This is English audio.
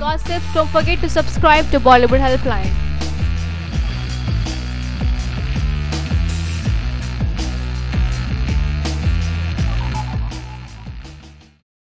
Gossips. don't forget to subscribe to Bollywood Helpline.